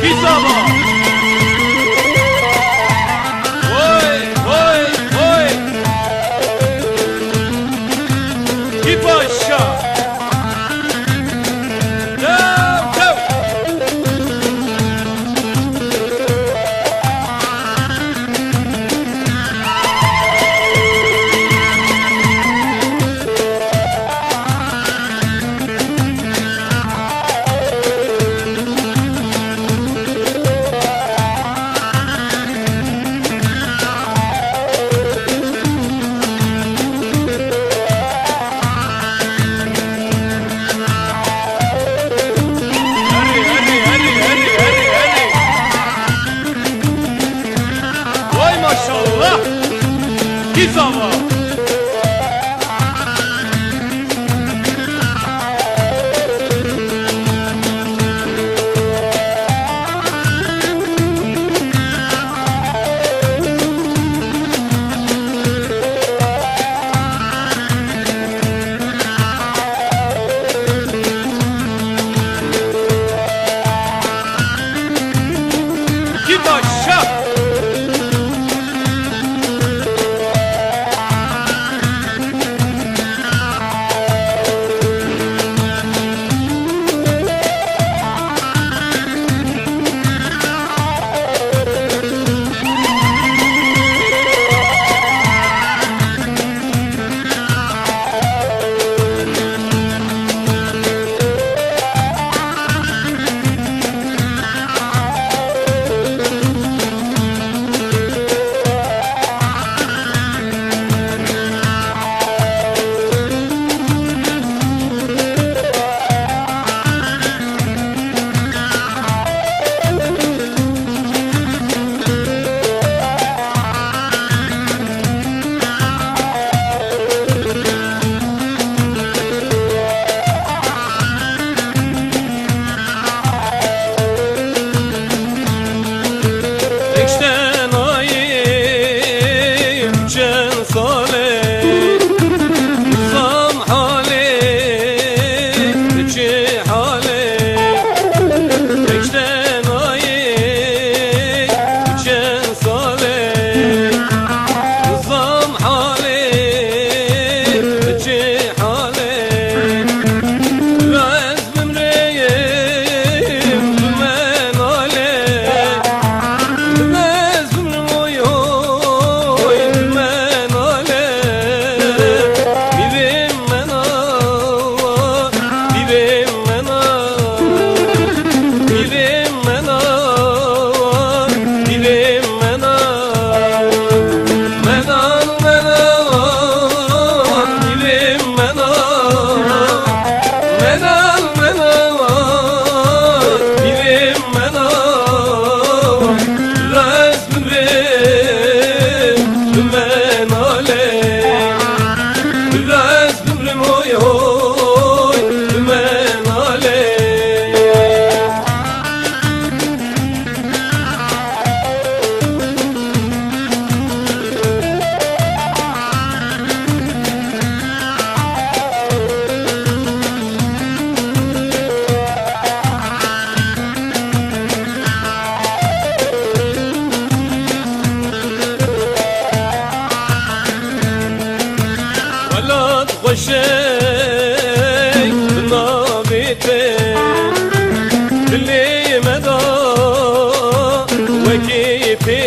E! Maşallah. Git.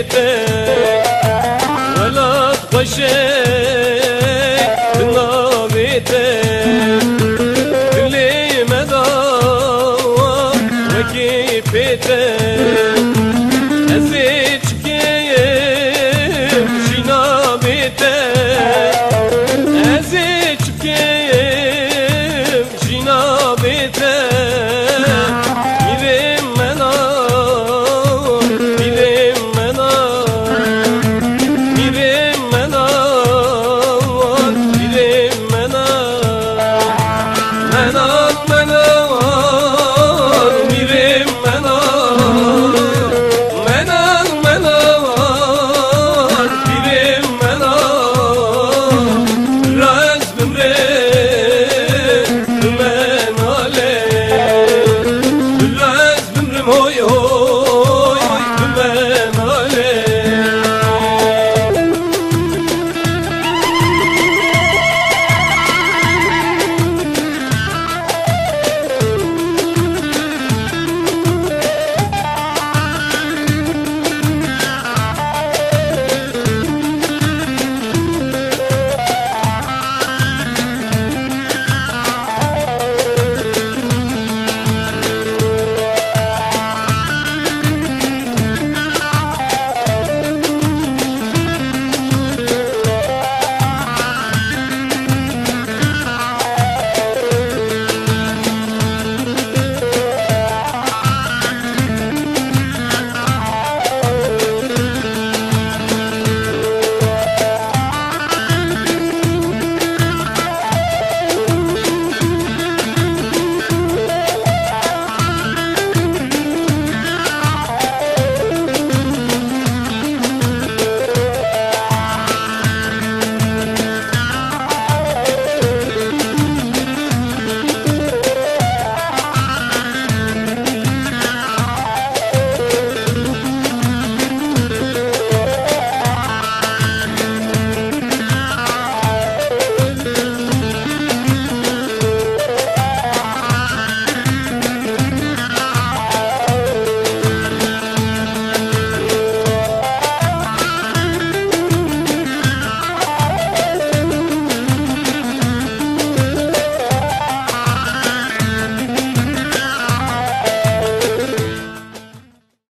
ناميتك ولا تخشيك ناميتك اللي مدى وكيفيتك